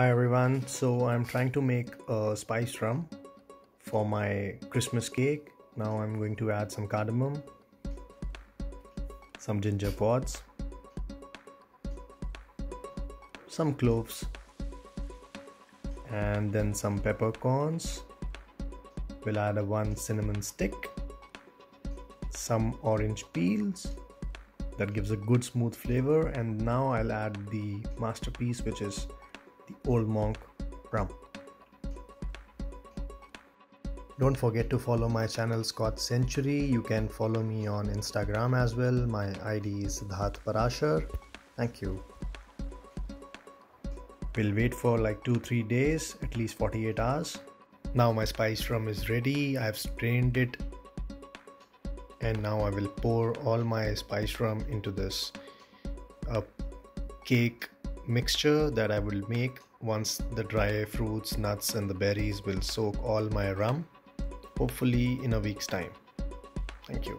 Hi everyone, so I'm trying to make a spice rum for my Christmas cake. Now I'm going to add some cardamom, some ginger pods, some cloves, and then some peppercorns. We'll add a one cinnamon stick, some orange peels that gives a good smooth flavor and now I'll add the masterpiece which is the Old Monk rum. Don't forget to follow my channel Scotch Scentuary. You can follow me on Instagram as well. My ID is Siddharth Parashar. Thank you. We'll wait for like 2-3 days, at least 48 hours. Now my spice rum is ready. I've strained it and now I will pour all my spice rum into this uh, cake mixture that I will make once the dry fruits, nuts and the berries will soak all my rum hopefully in a week's time. Thank you.